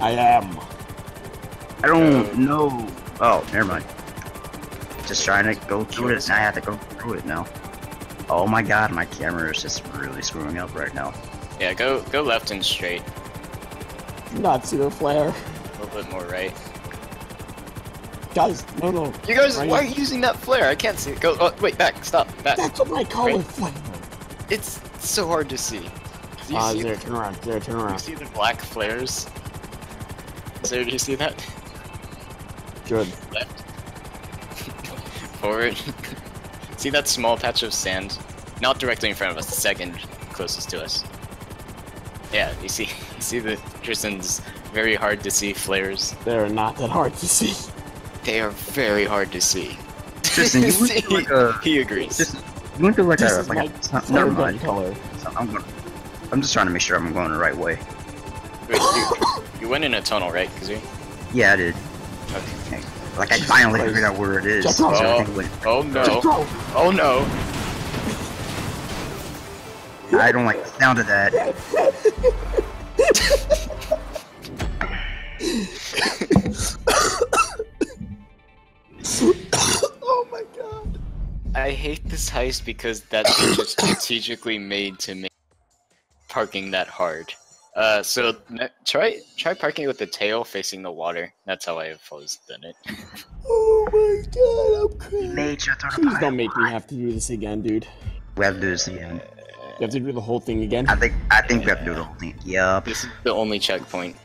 I am. I don't know. Oh, never mind. Just trying to go through it. I have to go through it now. Oh my god, my camera is just really screwing up right now. Yeah, go go left and straight. Not see the flare. A little bit more right. Guys, no, no. You guys, Right. why are you using that flare? I can't see it. Go. Oh, wait, back. Stop. Back. That's what I call Right. a flare. It's so hard to see. Do you Ah, see, there, turn around, there, turn around. you see the black flares? Sir, do you see that? Good. Left. Forward. see that small patch of sand? Not directly in front of us, the second closest to us. Yeah, you see, you see the Tristan's very hard to see flares. They're not that hard to see. They are very hard to see. Tristan, you went See, through like a. he agrees. Just, you went through like This a. is Like my a never flare gun mind. color. I'm, gonna, I'm just trying to make sure I'm going the right way. Wait, you, you went in a tunnel, right? Cause we. Yeah, I did. Okay. Like I finally figured out where it is. Check so out. Oh, oh no! Oh no! I don't like the sound of that. oh my god. I hate this heist because that's just strategically made to make parking that hard. Uh, so ne- try try parking with the tail facing the water. That's how I have always done it. Oh my god, I'm crazy. Made you throw the Please don't make me have to do this again, dude. We have to do this again. You have to do the whole thing again. I think I think we have to do the whole thing. Yup. This is the only checkpoint.